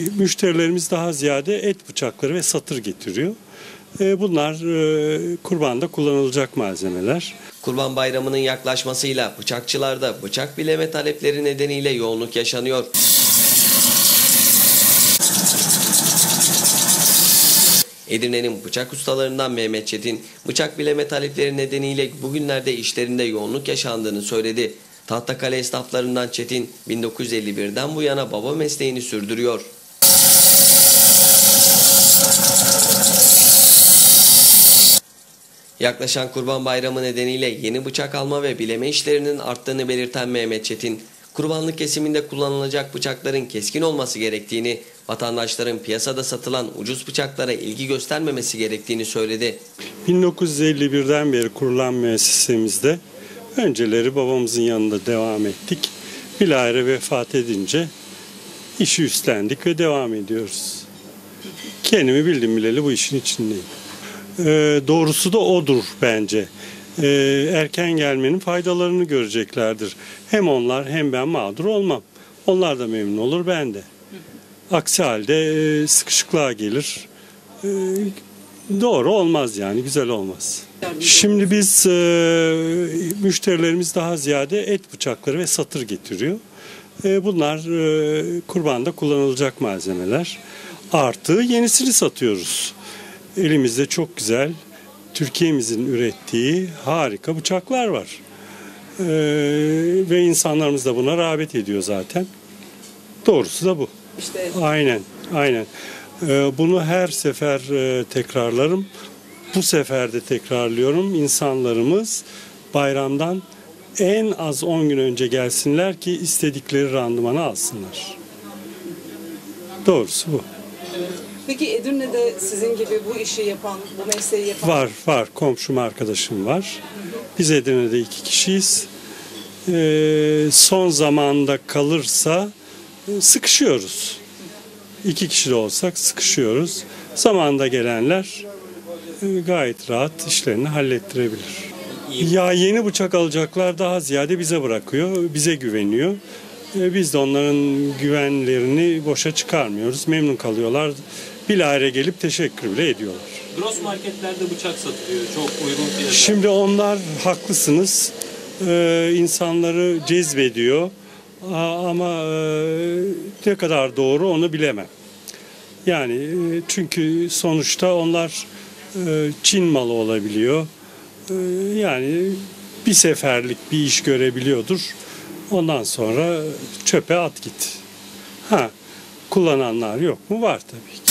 Müşterilerimiz daha ziyade et bıçakları ve satır getiriyor. E, Bunlar e, kurbanda kullanılacak malzemeler. Kurban Bayramı'nın yaklaşmasıyla bıçakçılarda bıçak bileme talepleri nedeniyle yoğunluk yaşanıyor. Edirne'nin bıçak ustalarından Mehmet Çetin, bıçak bileme talepleri nedeniyle bugünlerde işlerinde yoğunluk yaşandığını söyledi. Tahtakale esnaflarından Çetin, 1951'den bu yana baba mesleğini sürdürüyor. Yaklaşan Kurban Bayramı nedeniyle yeni bıçak alma ve bileme işlerinin arttığını belirten Mehmet Çetin, kurbanlık kesiminde kullanılacak bıçakların keskin olması gerektiğini, vatandaşların piyasada satılan ucuz bıçaklara ilgi göstermemesi gerektiğini söyledi. 1951'den beri kurulan müessesemizde önceleri babamızın yanında devam ettik. Bilahare vefat edince işi üstlendik ve devam ediyoruz. Kendimi bildim bileli bu işin içindeyim. Ee, doğrusu da odur bence. Ee, erken gelmenin faydalarını göreceklerdir. Hem onlar hem ben mağdur olmam. Onlar da memnun olur ben de. Aksi halde e, sıkışıklığa gelir. Ee, doğru olmaz yani güzel olmaz. Şimdi biz e, müşterilerimiz daha ziyade et bıçakları ve satır getiriyor. E, bunlar e, kurbanda kullanılacak malzemeler. Artı yenisini satıyoruz. Elimizde çok güzel Türkiye'mizin ürettiği harika bıçaklar var. E, ve insanlarımız da buna rağbet ediyor zaten. Doğrusu da bu. İşte Aynen, aynen. Ee, bunu her sefer e, tekrarlarım. Bu sefer de tekrarlıyorum. İnsanlarımız bayramdan en az 10 gün önce gelsinler ki istedikleri randımanı alsınlar. Doğrusu bu. Peki Edirne'de sizin gibi bu işi yapan, bu mesleği yapan Var, var. Komşum arkadaşım var. Biz Edirne'de iki kişiyiz. Ee, son zamanda kalırsa e, sıkışıyoruz. İki kişi de olsak sıkışıyoruz. Zamanında gelenler e, gayet rahat işlerini hallettirebilir. Ya yeni bıçak alacaklar daha ziyade bize bırakıyor, bize güveniyor. Biz de onların güvenlerini boşa çıkarmıyoruz. Memnun kalıyorlar. Bilahare gelip teşekkür bile ediyorlar. Gross marketlerde bıçak satılıyor. Çok uygun fiyata. Şimdi onlar haklısınız. Ee, insanları cezbediyor. Ama e, ne kadar doğru onu bilemem. Yani e, çünkü sonuçta onlar e, Çin malı olabiliyor. Yani bir seferlik bir iş görebiliyordur. Ondan sonra çöpe at git. Ha, kullananlar yok mu? Var tabii ki.